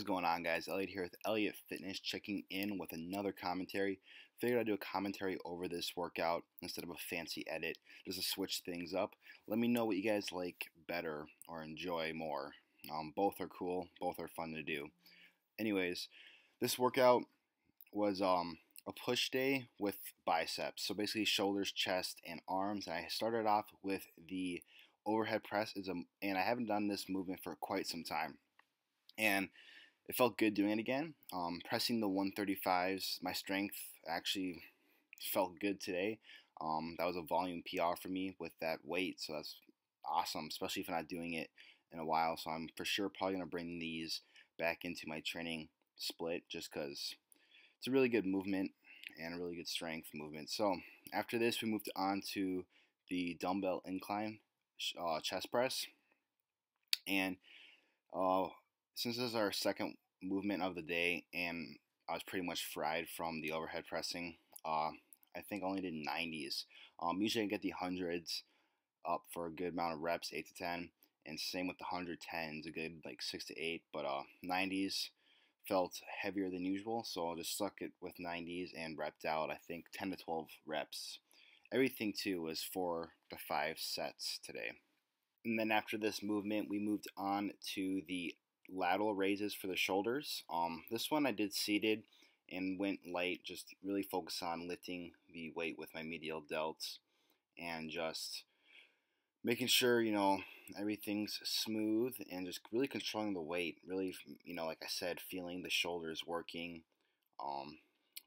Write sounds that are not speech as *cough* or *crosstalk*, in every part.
Is going on, guys? Elliot here with Elliot Fitness, checking in with another commentary. Figured I'd do a commentary over this workout instead of a fancy edit, just to switch things up. Let me know what you guys like better or enjoy more. Um, both are cool, both are fun to do. Anyways, this workout was um, a push day with biceps. So basically, shoulders, chest, and arms. And I started off with the overhead press, is a, and I haven't done this movement for quite some time and it felt good doing it again. Um, pressing the 135s, my strength actually felt good today. Um, that was a volume PR for me with that weight, so that's awesome, especially if I'm not doing it in a while. So I'm for sure probably going to bring these back into my training split just because it's a really good movement and a really good strength movement. So after this, we moved on to the dumbbell incline uh, chest press. And uh, since this is our second movement of the day and I was pretty much fried from the overhead pressing, uh, I think I only did 90s. Um, usually I get the hundreds up for a good amount of reps, 8 to 10, and same with the 110s, a good like 6 to 8, but uh, 90s felt heavier than usual, so I just stuck it with 90s and repped out, I think, 10 to 12 reps. Everything too was 4 to 5 sets today. And then after this movement, we moved on to the lateral raises for the shoulders. Um, this one I did seated and went light, just really focus on lifting the weight with my medial delts and just making sure, you know, everything's smooth and just really controlling the weight. Really, you know, like I said, feeling the shoulders working. Um,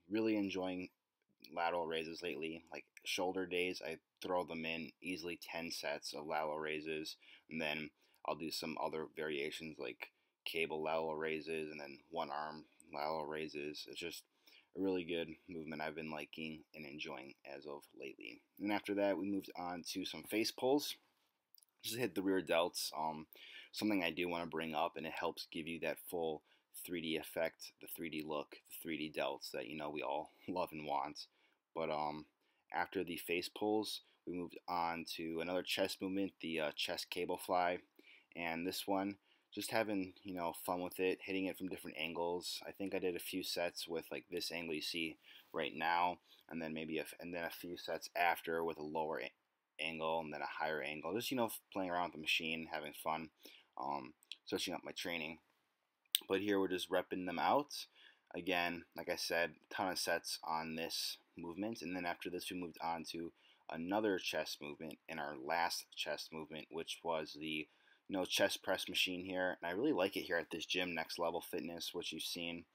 really enjoying lateral raises lately. Like shoulder days, I throw them in easily 10 sets of lateral raises, and then I'll do some other variations like cable lateral raises and then one arm lateral raises. It's just a really good movement I've been liking and enjoying as of lately. And after that, we moved on to some face pulls. Just hit the rear delts. Um, something I do want to bring up, and it helps give you that full 3D effect, the 3D look, the 3D delts that you know we all *laughs* love and want. But um, after the face pulls, we moved on to another chest movement, the uh, chest cable fly, and this one just having you know fun with it, hitting it from different angles. I think I did a few sets with like this angle you see right now, and then maybe a, and then a few sets after with a lower angle and then a higher angle. Just you know playing around with the machine, having fun, um, switching up my training. But here we're just repping them out. Again, like I said, ton of sets on this movement, and then after this we moved on to another chest movement in our last chest movement, which was the know, chest press machine here. And I really like it here at this gym, Next Level Fitness, which you've seen.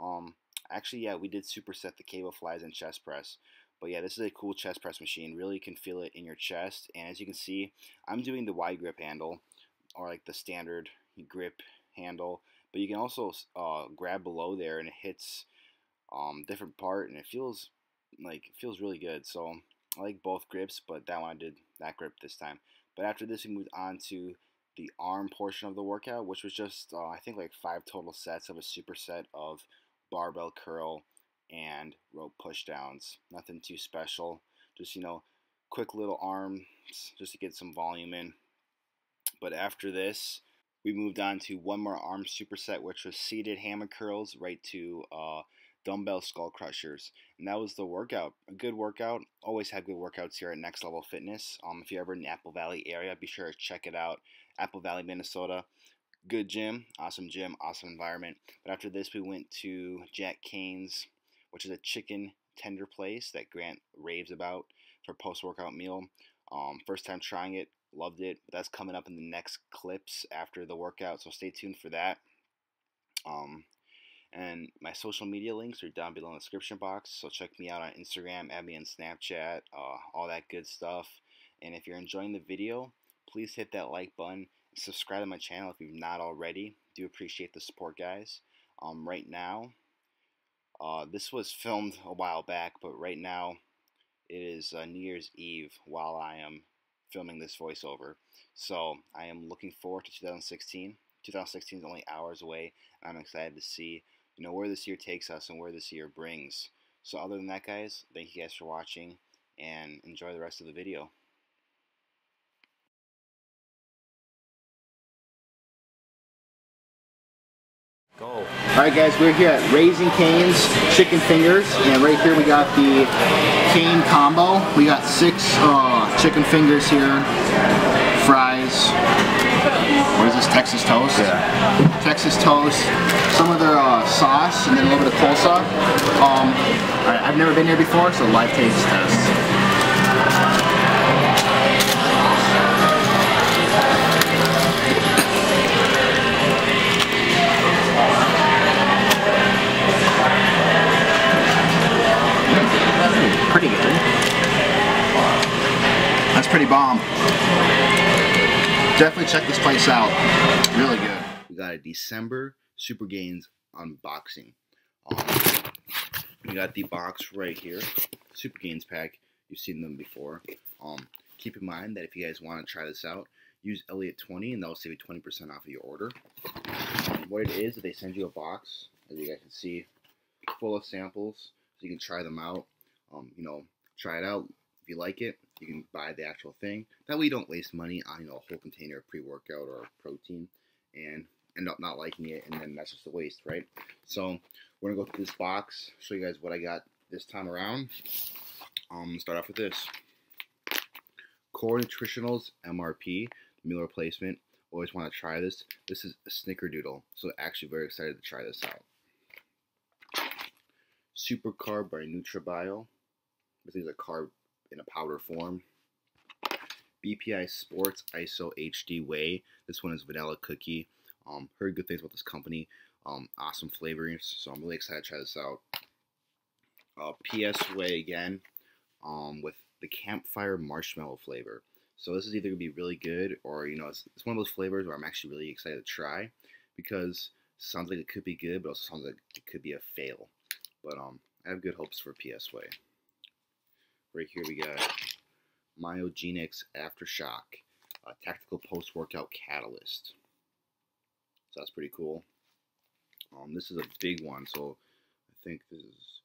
Um, actually, yeah, we did superset the cable flies and chest press. But yeah, this is a cool chest press machine. Really can feel it in your chest. And as you can see, I'm doing the wide grip handle, or like the standard grip handle. But you can also uh, grab below there and it hits um, different part and it feels like it feels really good. So I like both grips, but that one I did that grip this time. But after this, we moved on to the arm portion of the workout, which was just, uh, I think, like five total sets of a superset of barbell curl and rope pushdowns. Nothing too special. Just, you know, quick little arms just to get some volume in. But after this, we moved on to one more arm superset, which was seated hammer curls right to uh, dumbbell skull crushers. And that was the workout. A good workout. Always have good workouts here at Next Level Fitness. Um, if you're ever in the Apple Valley area, be sure to check it out. Apple Valley, Minnesota. Good gym, awesome gym, awesome environment. But after this, we went to Jack Cane's, which is a chicken tender place that Grant raves about for post workout meal. Um, first time trying it, loved it. But that's coming up in the next clips after the workout, so stay tuned for that. Um, and my social media links are down below in the description box. So check me out on Instagram, add me on Snapchat, uh, all that good stuff. And if you're enjoying the video, please hit that like button. Subscribe to my channel if you've not already. Do appreciate the support, guys. Um, right now, uh, this was filmed a while back, but right now it is uh, New Year's Eve while I am filming this voiceover. So I am looking forward to 2016. 2016 is only hours away, and I'm excited to see you know where this year takes us and where this year brings. So other than that, guys, thank you guys for watching, and enjoy the rest of the video. Go. All right, guys, we're here at Raising Cane's Chicken Fingers, and right here we got the cane combo. We got six uh, chicken fingers here, fries. What is this? Texas toast. Yeah. Texas toast. Some of their uh, sauce, and then a little bit of coleslaw. Um, right, I've never been here before, so live taste test. Check this place out. Really good. We got a December Super Gains unboxing. Um, we got the box right here. Super Gains pack. You've seen them before. Um, keep in mind that if you guys want to try this out, use Elliot20 and that'll save you 20% off of your order. What it is, they send you a box, as you guys can see, full of samples, so you can try them out. Um, you know, try it out. If you like it, you can buy the actual thing. That way you don't waste money on, you know, a whole container of pre-workout or protein and end up not liking it and then that's just a waste, right? So we're gonna go through this box, show you guys what I got this time around. Um, start off with this. Core Nutritionals MRP, meal replacement. Always want to try this. This is a snickerdoodle, so actually very excited to try this out. Super Carb by NutraBio. This is a carb in a powder form. BPI Sports ISO HD Whey. This one is vanilla cookie. Um, heard good things about this company. Um, awesome flavorings, so I'm really excited to try this out. Uh, PS Whey again, um, with the campfire marshmallow flavor. So this is either gonna be really good, or you know, it's, it's one of those flavors where I'm actually really excited to try because sounds like it could be good, but also sounds like it could be a fail. But um, I have good hopes for PS Whey. Right here we got Myogenix Aftershock, a tactical post-workout catalyst. So that's pretty cool. Um, this is a big one, so I think this is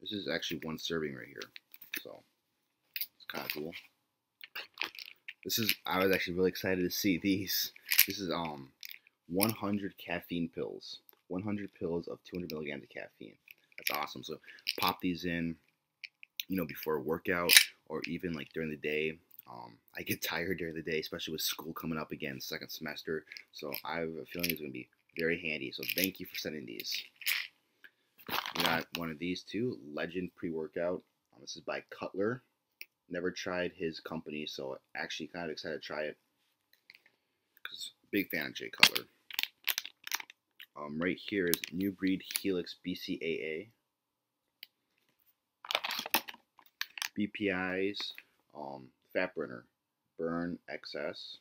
this is actually one serving right here. So it's kind of cool. This is I was actually really excited to see these. This is um 100 caffeine pills. 100 pills of 200 milligrams of caffeine. That's awesome. So pop these in, you know, before a workout or even like during the day. Um, I get tired during the day, especially with school coming up again, second semester. So I have a feeling it's going to be very handy. So thank you for sending these. We got one of these too, Legend pre-workout. Um, this is by Cutler. Never tried his company, so actually kind of excited to try it. Cause big fan of Jay Cutler. Um, right here is New Breed Helix BCAA. BPI's um, Fat Burner, Burn XS.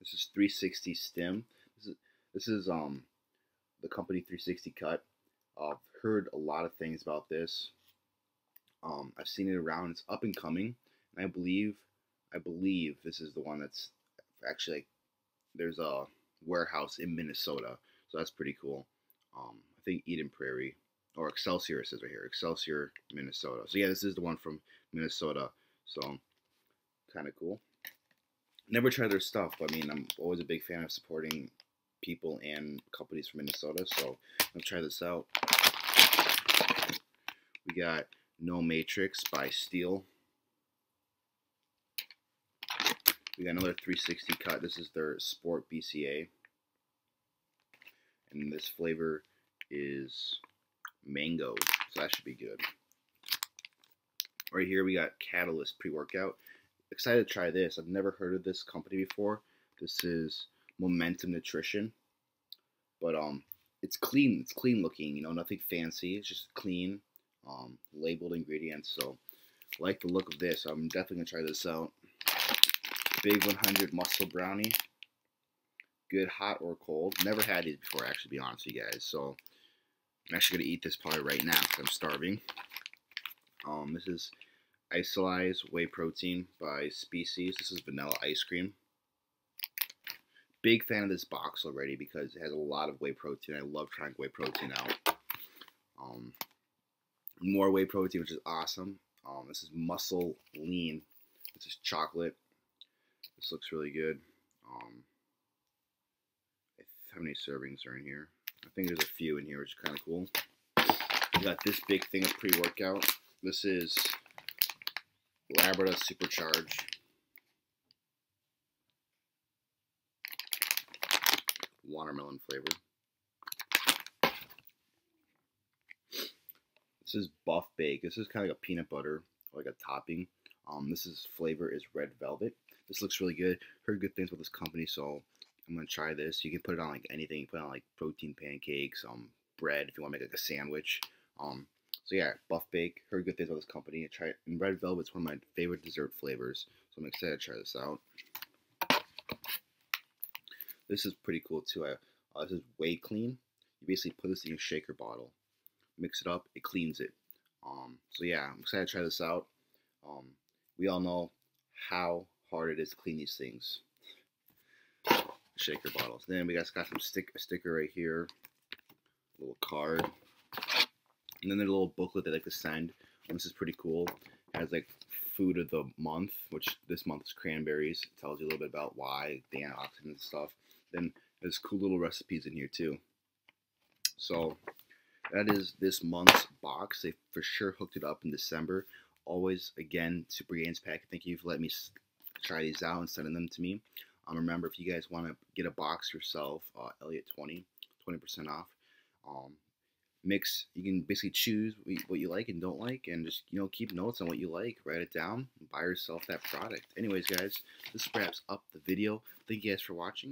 This is 360Stim. This is this is um the company 360 Cut. I've heard a lot of things about this. Um, I've seen it around. It's up and coming, and I believe I believe this is the one that's actually like there's a warehouse in Minnesota, so that's pretty cool. Um, I think Eden Prairie or Excelsior says right here, Excelsior, Minnesota. So yeah, this is the one from Minnesota. So kind of cool. Never tried their stuff, but I mean, I'm always a big fan of supporting people and companies from Minnesota. So let's try this out. We got No Matrix by Steel. We got another 360 cut. This is their Sport BCA. And this flavor is mango. So that should be good. Right here we got Catalyst pre-workout. Excited to try this. I've never heard of this company before. This is Momentum Nutrition. But um it's clean. It's clean looking, you know, nothing fancy. It's just clean, um, labeled ingredients. So like the look of this. I'm definitely gonna try this out. Big 100 Muscle Brownie. Good hot or cold. Never had these before, actually, to be honest with you guys. So I'm actually going to eat this probably right now because I'm starving. Um, this is Isolyzed Whey Protein by Species. This is vanilla ice cream. Big fan of this box already because it has a lot of whey protein. I love trying whey protein out. Um, more whey protein, which is awesome. Um, this is Muscle Lean. This is chocolate. This looks really good. Um, how many servings are in here. I think there's a few in here, which is kind of cool. We got this big thing of pre-workout. This is Labrada Supercharge. Watermelon flavor. This is Buff Bake. This is kind of like a peanut butter, like a topping. Um, this is flavor is red velvet. This looks really good. Heard good things about this company, so I'm gonna try this. You can put it on like anything. You put it on like protein pancakes, um, bread if you want to make like a sandwich. Um, so yeah, Buff Bake. Heard good things about this company. I tried and red velvet's one of my favorite dessert flavors, so I'm excited to try this out. This is pretty cool too. I, uh, this is Way Clean. You basically put this in your shaker bottle, mix it up, it cleans it. Um, so yeah, I'm excited to try this out. Um, we all know how hard it is to clean these things. Shaker bottles. Then we got some stick sticker right here, little card, and then there's a little booklet they like to send. And this is pretty cool. It has like food of the month, which this month is cranberries. It tells you a little bit about why, the antioxidants and stuff. Then there's cool little recipes in here too. So that is this month's box. They for sure hooked it up in December. Always, again, Super Gains Pack. Thank you for letting me try these out and sending them to me. Um, remember, if you guys want to get a box yourself, uh, Elliot 20, 20% off. Um, mix, you can basically choose what you like and don't like, and just you know keep notes on what you like, write it down, buy yourself that product. Anyways, guys, this wraps up the video. Thank you guys for watching.